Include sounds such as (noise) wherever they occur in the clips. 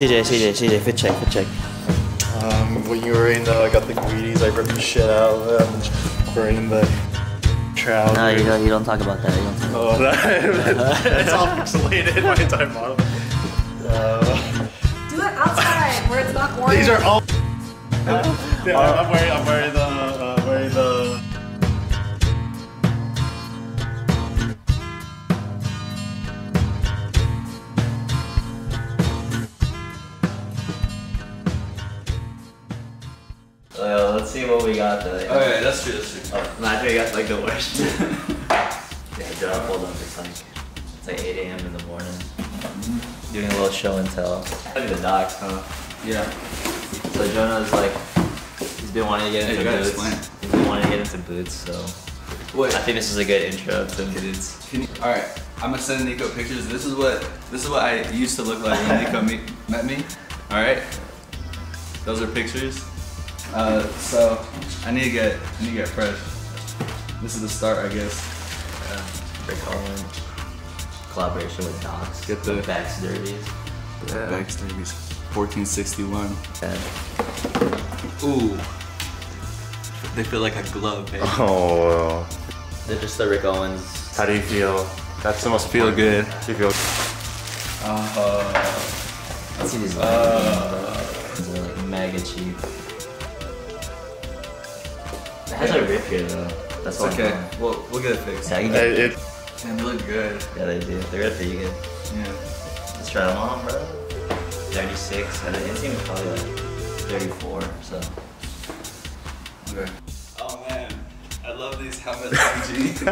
CJ, CJ, CJ, fit check, fit check. Um, when you were in, uh, I got the greedies, I ripped the shit out of them. We're in the trousers. No, you don't, you don't talk about that. You don't talk Oh, (laughs) that, it's all (laughs) pixelated, my entire model. Uh, Do it outside where it's not warm. these are all. yeah, I'm wearing, I'm wearing the, see what we got though. Okay, oh, that's true, that's true. Oh, imagine we got like the worst. (laughs) yeah, Jonah pulled up. It's like it's like 8 a.m. in the morning. Doing a little show and tell. At the docs, huh? Yeah. So Jonah's like, he's been wanting to get into gotta boots. explain. He's been wanting to get into boots, so Wait. I think this is a good intro to boots. All right, I'm gonna send Nico pictures. This is what this is what I used to look like when Nico (laughs) me, met me. All right, those are pictures. Uh, so I need to get I need to get fresh. This is the start, I guess. Rick Owen collaboration with Docs. Get the- Bex Derbies. Backstabbers, 1461. Yeah. Ooh, they feel like a glove, baby. (laughs) Oh, They're just the Rick Owens. how do you feel? That's the most Feel good. You feel Uh, Let's see these. Uh. These are like mega cheap. It has a rip here though. That's it's what okay. We'll we'll get it fixed. Yeah, you get it, it, Damn, they look good. Yeah, they do. They're really pretty good. Yeah. Let's try them on, bro. 36. And the instinct was probably like 34. So. Okay. Oh man, I love these Helmut Lang (laughs) jeans. (laughs)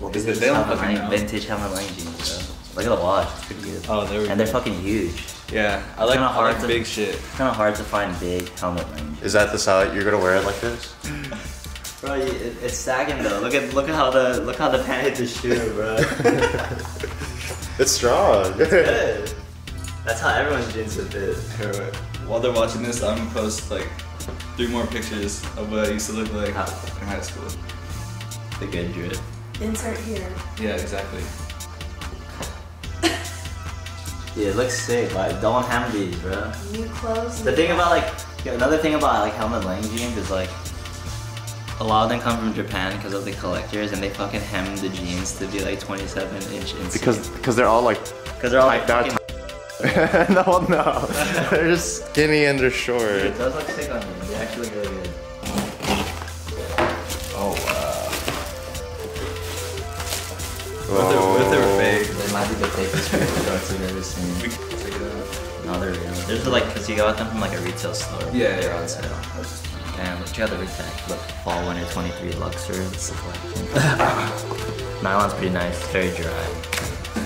Well, Is these it- they are don't Helmut Lang- vintage Helmut Lang jeans, bro. Look at the watch. It's pretty good. Oh, there we And go. they're fucking huge. Yeah, I like, kinda I hard like to- big shit. It's kind of hard to find big Helmut Lang jeans. is that the style you're gonna wear it like this? (laughs) Bro, it, it's sagging though. Look at look at how the look how the pant hit the shoe, bro. (laughs) It's strong. Good. (laughs) That's how everyone's jeans should fit. Here. While they're watching this, I'm gonna post like three more pictures of what I used to look like How? in high school. The good drip. Insert here. Yeah, exactly. Yeah, it looks sick. Like, don't ham these, bro. New clothes. The new thing about like yeah, another thing about like Helmut Lang jeans is like a lot of them come from Japan because of the collectors and they fucking hem the jeans to be like 27 inch inseam. because because they're all like because they're all like typed out. fucking, (laughs) no, no, (laughs) they're just skinny and they're short. it does look sick on you. They actually look really good. Oh wow. What if they, what if they were fake? They might be the fakest pair shorts I've ever seen. We can take it out. No, they're real. There's like, cause you got them from like a retail store. Yeah, they're yeah, on sale. I was look, check out the rig tag. Look, fall winter 23 Luxor. It's the collection. (laughs) Nylon's pretty nice. It's very dry.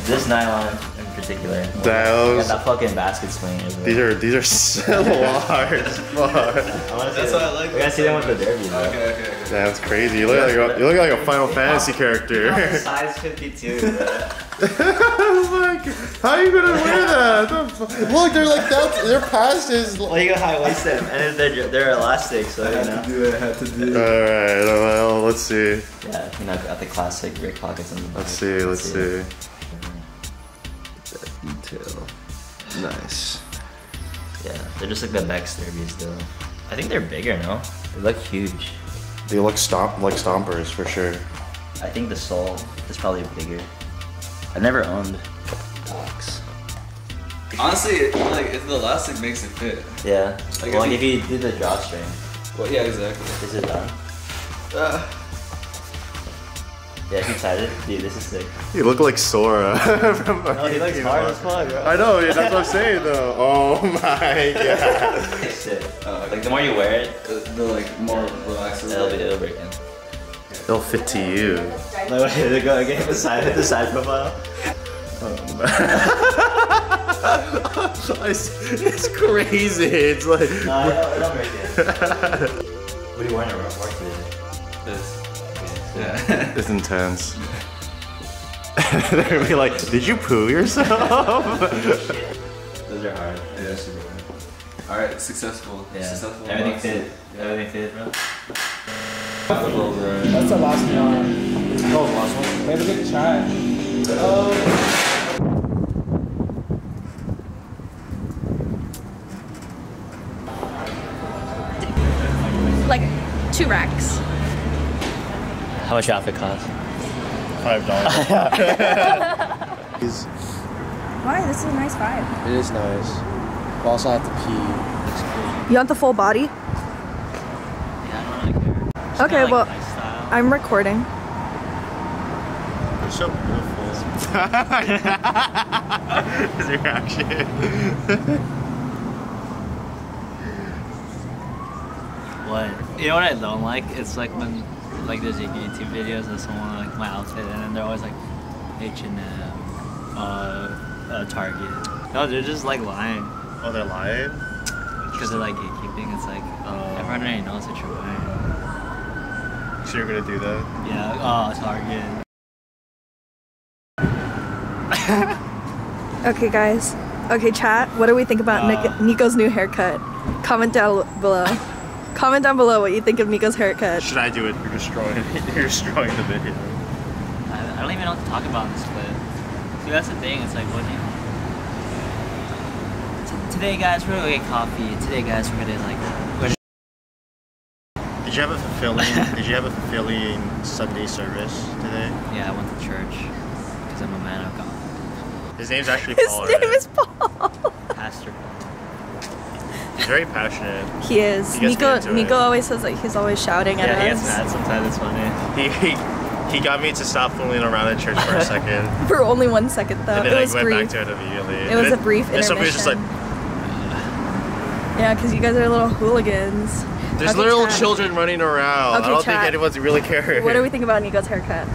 This nylon in particular. Those- Got that fucking basket swing. as well. These are these are (laughs) so (laughs) large. Fuck. I wanna see That's them. why I like We gotta see them with the derby. much. though. Okay, okay, okay. That's crazy. You look like a, you look like a Final Fantasy character. Size 52. Bro. like, how are you gonna wear that? The Look, they're like that. They're past his. well, you got high waist them, and they're they're elastic, so I you had know. to do it, I had to do All it. right. Well, let's see. Yeah, you know, got the classic Rick pockets on the back. Let's see. Let's see. That Detail. Nice. Yeah, they're just like the Bex derbies though. I think they're bigger now. They look huge. They look stomp like stompers for sure. I think the sole is probably bigger. I never owned Docs. Honestly, it, like if the elastic makes it fit. Yeah. Like, well, like if if you did the drawstring, Well, yeah, exactly. is it done? Uh, Yeah, if you tied it, dude, this is sick. You look like Sora. (laughs) from No, he looks hard Kingdom as fuck, bro. I know. Yeah, that's what I'm saying though. (laughs) Oh my god. It's sick. Uh, Like the more you wear it, the, the like more relaxed. it'll be it'll break in. They'll fit to you. No, wait, they go again. The side, the side profile. I um, see- (laughs) it's crazy. It's like. No, it'll, it'll break in. What are you wearing at work today? This. Okay, Yeah. (laughs) It's intense. (laughs) They're gonna be like, did you poo yourself? Those are hard. yeah, super good. All right, successful. Yeah. Successful. Everything unboxing. fit. Everything fit, bro. That's the the last one. Oh, uh, like two racks. How much outfit cost? Five dollars. (laughs) Why? This is a nice vibe. It is nice. Also, I have to pee. You want the full body? Yeah, I don't really care. Just Okay, like well, my style. I'm recording. You're so beautiful. (laughs) His reaction. What? You know what I don't like? It's like when like there's like YouTube videos of someone like my outfit and then they're always like H and M, uh, uh, Target. No, they're just like lying Oh, they're lying? because they're like gatekeeping. It's like Oh. everyone already knows what you're wearing. So you're gonna do that? Yeah. Oh, Target. (laughs) Okay, guys. Okay, chat. What do we think about Uh. Nico's new haircut? Comment down below. Comment down below what you think of Nico's haircut. Should I do it? You're destroying (laughs) You're destroying the video. I, I don't even know what to talk about this clip. See, that's the thing. It's like when you. Today, guys, we're gonna get coffee. Today, guys, we're gonna like. We're Did you have a fulfilling (laughs) did you have a fulfilling Sunday service today? yeah, I went to church because I'm a man of God. His name's actually (laughs) His Paul. His name right? is Paul. Pastor Paul. He's very passionate. He is. He gets Nico. it. Nico always says that he's always shouting Yeah, he at gets us mad sometimes. It's funny. He, he he got me to stop fooling around in church for a second. (laughs) for only one second though. and then it I was went brief. back to it immediately. It And was a then- brief And Sophie was just like. Yeah, because you guys are little hooligans. There's Okay, little chat. children running around. Okay, I don't chat. think anyone's really caring. What do we think about Nico's haircut?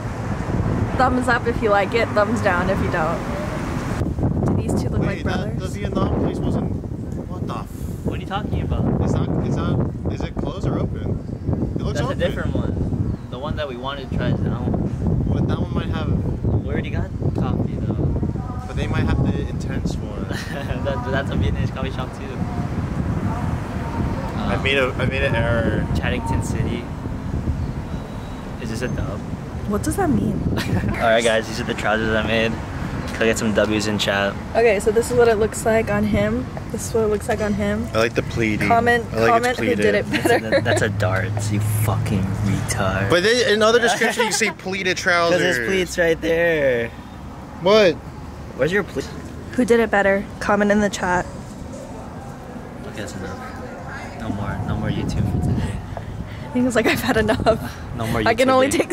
Thumbs up if you like it. Thumbs down if you don't. Do these two look like Wait, that, brothers? the Vietnam place wasn't. What the? F- What are you talking about? it's not. It's not. Is it closed or open? It looks That's open. a different one. The one that we wanted to try is that one. But that one might have. We already got coffee though. But they might have the intense one. (laughs) that, that's a Vietnamese coffee shop too. I made a. I made an error. Chattington City. Is this a dub? What does that mean? (laughs) Alright guys, these are the trousers I made. Can I get some W's in chat? Okay, so this is what it looks like on him. This is what it looks like on him. I like the pleating. Comment, I like comment it's who pleated. did it That's a, better. that's a darts, you fucking retard. But then in other (laughs) description you say pleated trousers. Because there's pleats right there. What? Where's your pleat? who did it better? Comment in the chat. Okay, that's enough. No more, no more YouTube for today. I think it's like I've had enough. No more YouTube. I can only take.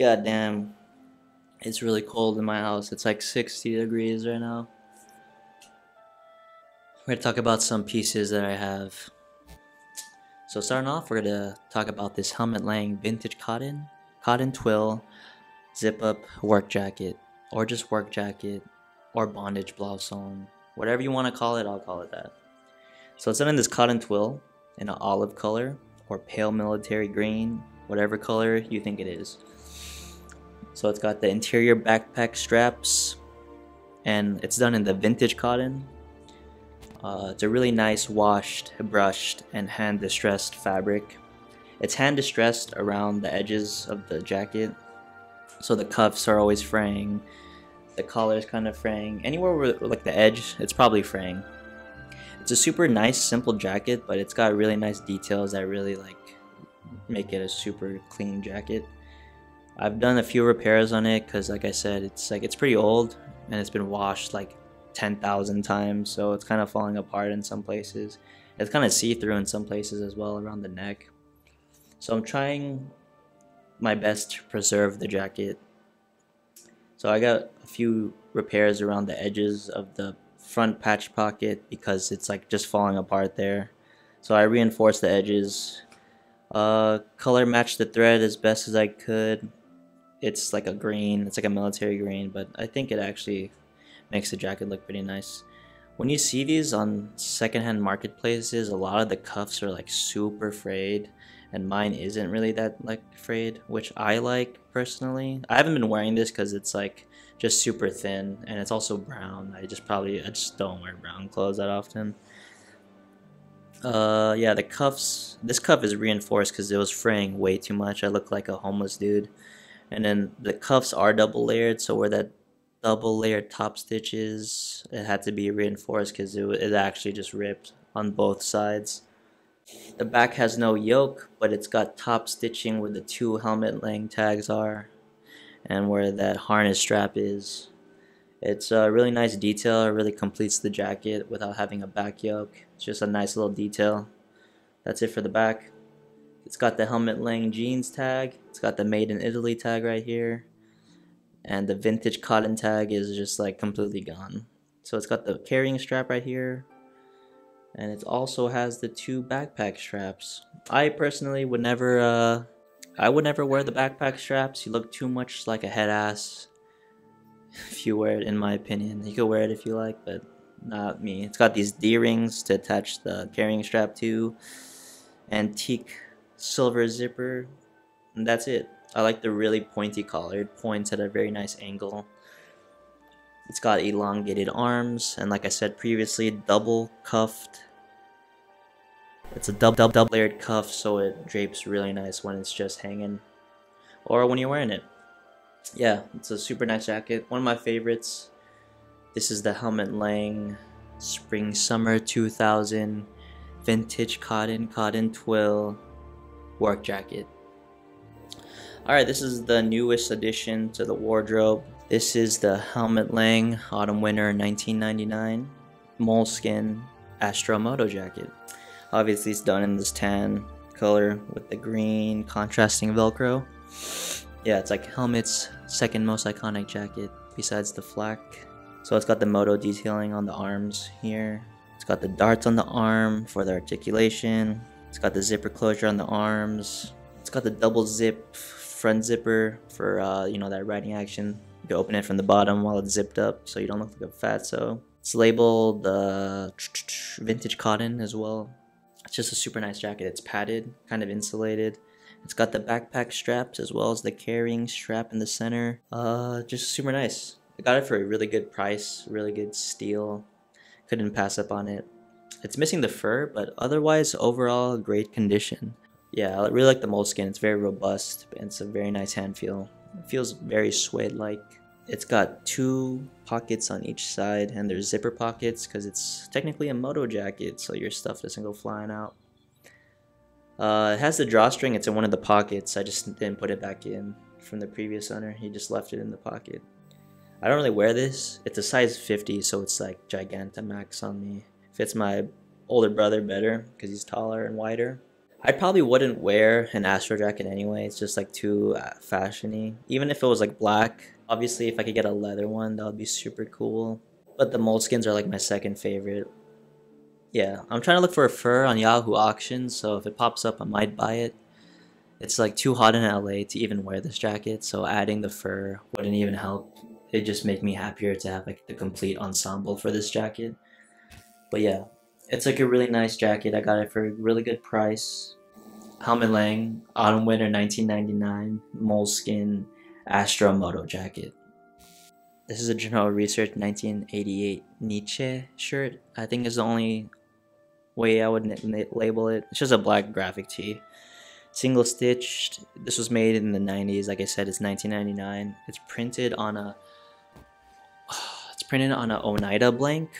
God damn. It's really cold in my house. It's like 60 degrees right now. We're gonna talk about some pieces that I have. So starting off, we're gonna talk about this Helmut Lang vintage cotton, cotton twill, zip up work jacket, or just work jacket, or bondage blouse on, whatever you want to call it, I'll call it that. So it's done in this cotton twill in an olive color or pale military green, whatever color you think it is. So it's got the interior backpack straps, and it's done in the vintage cotton. Uh, it's a really nice washed, brushed, and hand distressed fabric. It's hand distressed around the edges of the jacket, so the cuffs are always fraying. The collar is kind of fraying. Anywhere where like the edge, it's probably fraying. It's a super nice, simple jacket, but it's got really nice details that really like make it a super clean jacket. I've done a few repairs on it because, like I said, it's like it's pretty old and it's been washed like ten thousand times, so it's kind of falling apart in some places. It's kind of see-through in some places as well around the neck. So I'm trying my best to preserve the jacket. So I got a few repairs around the edges of the front patch pocket because it's like just falling apart there. So I reinforced the edges. Uh, color matched the thread as best as I could. It's like a green, it's like a military green, but I think it actually makes the jacket look pretty nice. When you see these on secondhand marketplaces, a lot of the cuffs are like super frayed and mine isn't really that like frayed, which I like personally. I haven't been wearing this because it's like just super thin and it's also brown. I just probably I just don't wear brown clothes that often. Uh, yeah, the cuffs. This cuff is reinforced because it was fraying way too much. I look like a homeless dude. And then the cuffs are double layered, so where that double layered top stitches, it had to be reinforced because it, it actually just ripped on both sides. The back has no yoke, but it's got top stitching where the two Helmut Lang tags are and where that harness strap is. It's a really nice detail, it really completes the jacket without having a back yoke. It's just a nice little detail. That's it for the back. It's got the Helmut Lang jeans tag. It's got the made in Italy tag right here. And the vintage cotton tag is just like completely gone. So it's got the carrying strap right here. And it also has the two backpack straps. I personally would never uh I would never wear the backpack straps. You look too much like a head ass (laughs) if you wear it in my opinion. You could wear it if you like, but not me. It's got these D rings to attach the carrying strap to, antique silver zipper, and that's it. I like the really pointy collared points at a very nice angle. It's got elongated arms, and like I said previously, double cuffed. It's a double, double, double layered cuff, so it drapes really nice when it's just hanging, or when you're wearing it. Yeah, it's a super nice jacket. One of my favorites. This is the Helmut Lang Spring Summer 2000 Vintage Cotton Cotton Twill Work Jacket. Alright, this is the newest addition to the wardrobe. This is the Helmut Lang Autumn Winter 1999 Moleskin Astro Moto Jacket. Obviously, it's done in this tan color with the green contrasting Velcro. Yeah, it's like Helmut's second most iconic jacket besides the flak. So it's got the moto detailing on the arms here. It's got the darts on the arm for the articulation. It's got the zipper closure on the arms. It's got the double zip front zipper for uh, you know that riding action. You can open it from the bottom while it's zipped up so you don't look like a fatso. It's labeled uh, vintage cotton as well. It's just a super nice jacket. It's padded, kind of insulated. It's got the backpack straps as well as the carrying strap in the center. Uh, just super nice. I got it for a really good price, really good steal. Couldn't pass up on it. It's missing the fur, but otherwise, overall, great condition. Yeah, I really like the moleskin. It's very robust, and it's a very nice hand feel. It feels very suede-like. It's got two pockets on each side, and there's zipper pockets because it's technically a moto jacket, so your stuff doesn't go flying out. Uh, it has the drawstring. It's in one of the pockets. I just didn't put it back in from the previous owner. He just left it in the pocket. I don't really wear this. It's a size 50, so it's like Gigantamax on me. Fits my older brother better because he's taller and wider. I probably wouldn't wear an Astro jacket anyway. It's just like too uh, fashiony. Even if it was like black. Obviously, if I could get a leather one, that would be super cool. But the moleskins are like my second favorite. Yeah, I'm trying to look for a fur on Yahoo auctions, so if it pops up, I might buy it. It's like too hot in LA to even wear this jacket, so adding the fur wouldn't even help. It'd just make me happier to have like the complete ensemble for this jacket. But yeah, it's like a really nice jacket. I got it for a really good price. Helmut Lang, Autumn Winter 1999, Moleskin Astro Moto jacket. This is a General Research 1988 Nietzsche shirt. I think is the only way I would label it. It's just a black graphic tee. Single stitched. This was made in the 90s. Like I said, it's 1999. It's printed on a. (sighs) It's printed on a Oneida blank.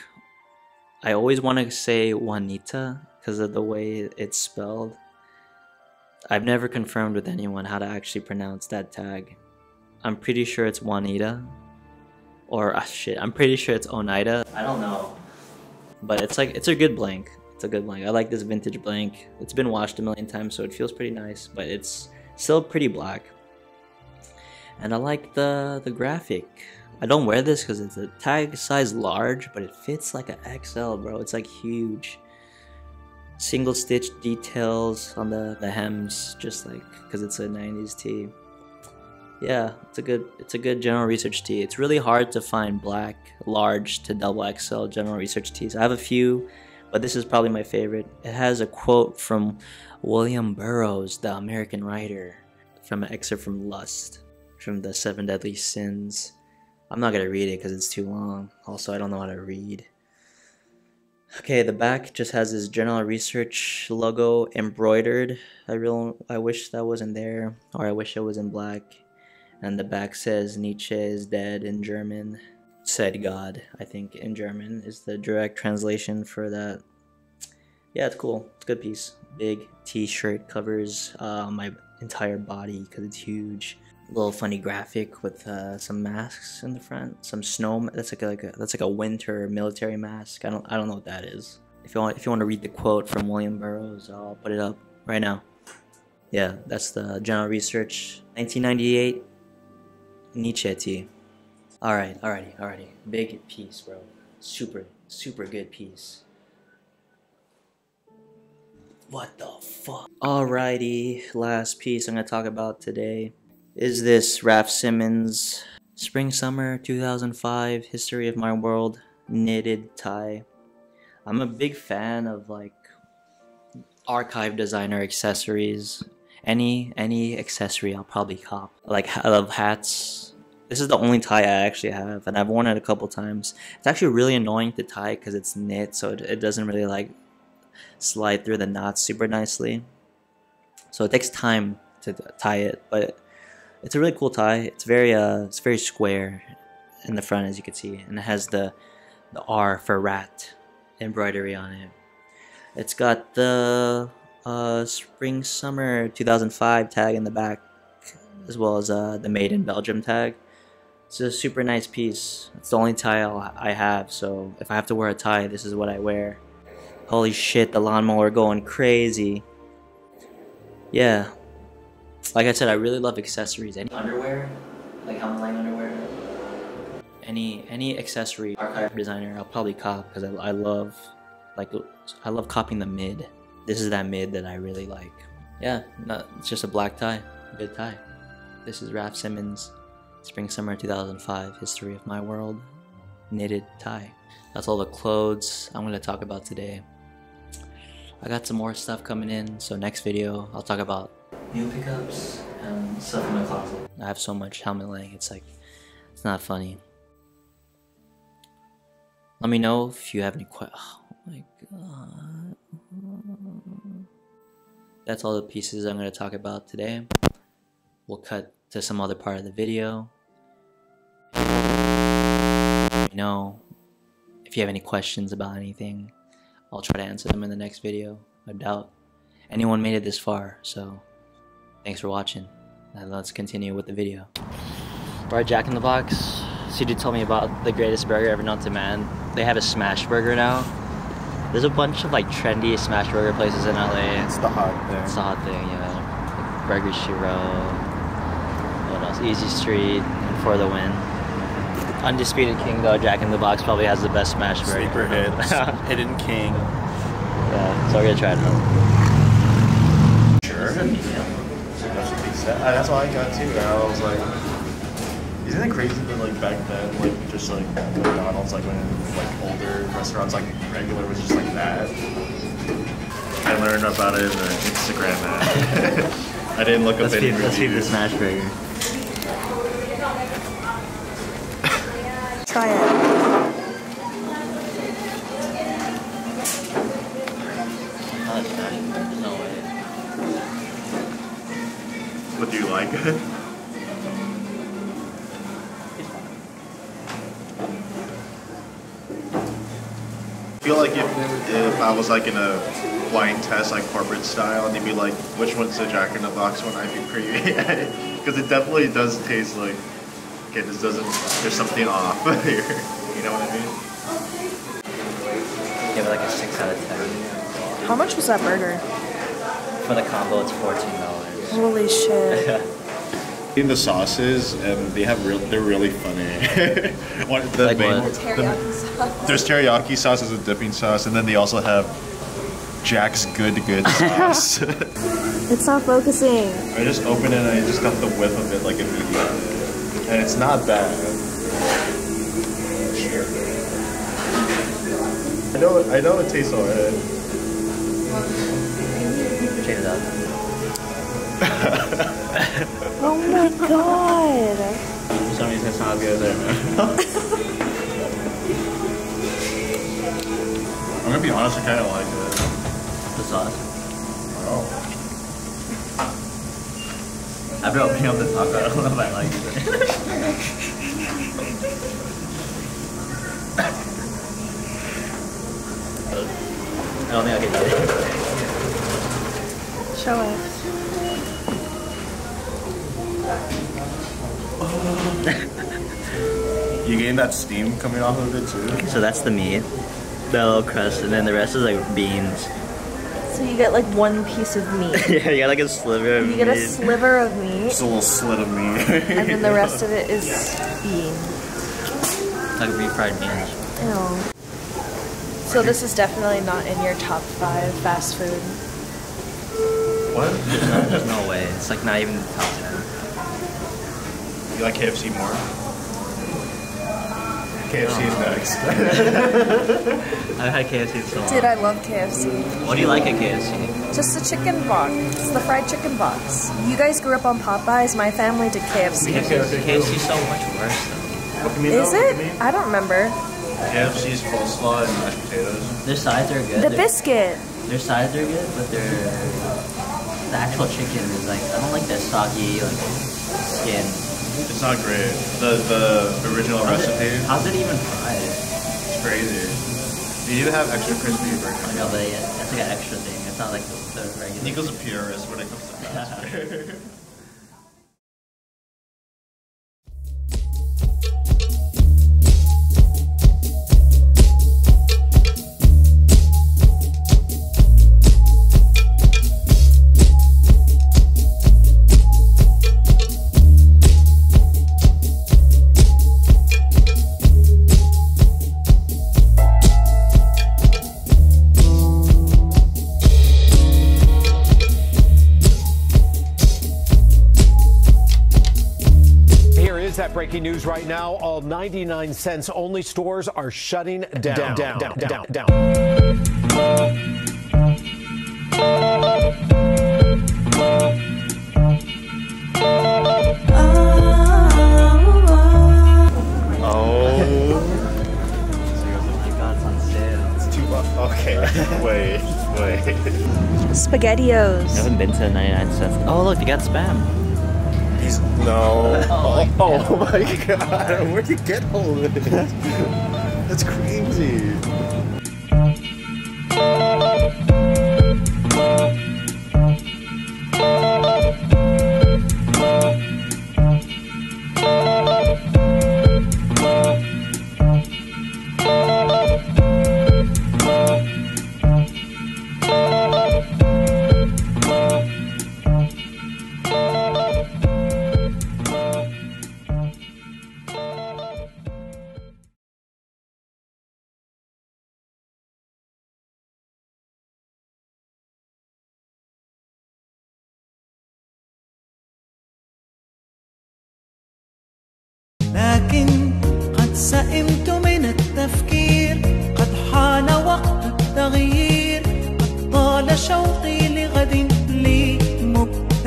I always want to say Juanita because of the way it's spelled. I've never confirmed with anyone how to actually pronounce that tag. I'm pretty sure it's Juanita. Or, ah, shit, I'm pretty sure it's Oneida. I don't know. But it's like, it's a good blank. It's a good blank. I like this vintage blank. It's been washed a million times, so it feels pretty nice, but it's still pretty black. And I like the the graphic. I don't wear this because it's a tag size large, but it fits like an XL, bro. It's like huge. Single stitch details on the, the hems, just like because it's a 90s tee. Yeah, it's a good it's a good general research tee. It's really hard to find black large to double XL general research tees. I have a few but this is probably my favorite. It has a quote from William Burroughs, the American writer, from an excerpt from Lust, from the Seven Deadly Sins. I'm not gonna read it because it's too long. Also, I don't know how to read. Okay, the back just has this general research logo embroidered. I real I wish that wasn't there, or I wish it was in black. And the back says Nietzsche is dead in German. Said God, I think in German is the direct translation for that. Yeah, it's cool. It's a good piece. Big T-shirt covers uh, my entire body because it's huge. Little funny graphic with uh, some masks in the front, some snow. That's like a, like a that's like a winter military mask. I don't I don't know what that is. If you want if you want to read the quote from William Burroughs, I'll put it up right now. Yeah, that's the general research. 1998 Nietzsche tee. Alright, alrighty, alrighty. Big piece, bro. Super, super good piece. What the fuck? Alrighty, last piece I'm gonna talk about today is this Raf Simons Spring Summer 2005 History of My World knitted tie. I'm a big fan of like archive designer accessories. Any any accessory I'll probably cop. Like I love hats. This is the only tie I actually have, and I've worn it a couple times. It's actually really annoying to tie because it's knit, so it, it doesn't really like slide through the knots super nicely. So it takes time to tie it, but it's a really cool tie. It's very uh, it's very square in the front as you can see, and it has the the R for rat embroidery on it. It's got the uh, spring summer 2005 tag in the back, as well as uh, the made in Belgium tag. It's a super nice piece. It's the only tie I have, so if I have to wear a tie, this is what I wear. Holy shit, the lawnmower going crazy. Yeah. Like I said, I really love accessories. Any underwear, like Helmut Lang underwear, any any accessory archive designer, I'll probably cop because I, I love like I love copying the mid. This is that mid that I really like. Yeah, no, it's just a black tie, good tie. This is Raf Simons, Spring Summer 2005 History of My World knitted tie. That's all the clothes I'm gonna talk about today. I got some more stuff coming in, so next video I'll talk about new pickups and stuff in my closet. I have so much Helmut Lang, it's like, it's not funny. Let me know if you have any questions. Oh my god. That's all the pieces I'm going to talk about today. We'll cut to some other part of the video. Let me know if you have any questions about anything. I'll try to answer them in the next video. I doubt anyone made it this far, so thanks for watching. And let's continue with the video. Alright, Jack in the Box. CJ told me about the greatest burger ever known to man. They have a smash burger now. There's a bunch of like trendy smash burger places in LA. It's the hot thing. It's the hot thing, yeah. Like Burger Shiro. What else? Easy Street for the win. Undisputed King though, Jack in the Box probably has the best smash burger. Sleeper (laughs) hits. Hidden King. yeah, so we're gonna try it out. Sure. That's what he said. Uh, That's what I got too. And I was like, isn't it crazy that like back then, like just like McDonald's, like when like older restaurants, like regular was just like that. I learned about it in the Instagram ad. (laughs) I didn't look up Let's any feed, let's feed the reviews. smash burger. Try it. Feel like if, if I was like in a blind test, like corporate style, and you'd be like, which one's the Jack in the Box one, I'd be pretty, (laughs) because it definitely does taste like, okay, this doesn't, there's something off (laughs) here. You know what I mean? Give it like a 6 out of 10. How much was that burger? For the combo, it's $14. Holy shit. (laughs) In the sauces, and they have real, they're really funny. (laughs) One- the Like main what? one- the- there's teriyaki sauce as a dipping sauce, and then they also have Jack's Good Good (laughs) sauce. (laughs) It's not focusing. I just opened it and I just got the whiff of it like immediately. And it's not bad. I know, I know it tastes alright. Check it out. Oh my god. For some reason, it's not as good as I remember. I'm gonna be honest, I kinda like it. The sauce. Oh. After opening up the taco, I don't know if I like it. (laughs) I don't think I can do it. Show us. You getting that steam coming off of it too? So that's the meat, the little crust, and then the rest is like beans. So you get like one piece of meat. (laughs) yeah, you got like a sliver of You get a sliver of meat, Just a little slit of meat. and then the rest of it is (laughs) bean. like refried beans. Ew. So this is definitely not in your top five fast food. What? There's no, there's no way. It's like not even the top ten. You like KFC more? KFC is next. (laughs) I've had KFC so long. Dude, I love KFC. What do you like at KFC? Just the chicken box, the fried chicken box. You guys grew up on Popeyes. My family did KFC. KFC, KFC's so much worse though. What do you mean? Is though? What do you it? mean? I don't remember. KFC's coleslaw and mashed potatoes. Their sides are good. The Their- biscuit. Their sides are good, but their the actual chicken is like I don't like that soggy like skin. It's not great. The the original How's recipe it, how's it even fried? It's crazy. Do you need to have extra crispy I know, but yeah, that's like an extra thing. It's not like the, the regular. Nico's a purist when it comes to fast (laughs) breaking news right now. All 99 cents only stores are shutting down. Down, down, down, down. down. Oh. my (laughs) god, it's on sale. It's too much. Okay. (laughs) Wait. Wait. I SpaghettiOs. haven't been to 99 cents. Oh look, they got spam. He's no. Oh my (laughs) Oh, my god. Where'd you get all of this? That's crazy.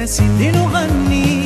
بس لنغني